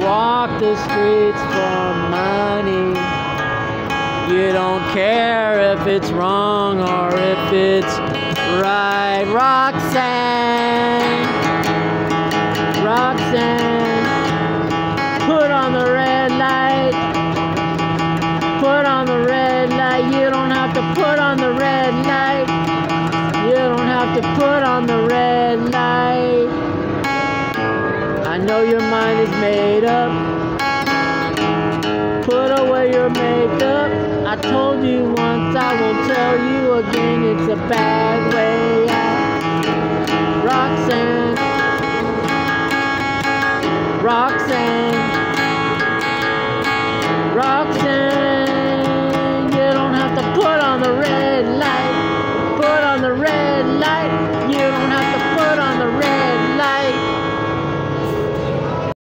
walk the streets for money. You don't care if it's wrong or if it's right. Roxanne, Roxanne, put on the red light. Put on the red light. You don't have to put on know your mind is made up. Put away your makeup. I told you once, I won't tell you again. It's a bad way out. Roxanne. Roxanne. Roxanne. You don't have to put on the red light. Put on the red light. You don't have to.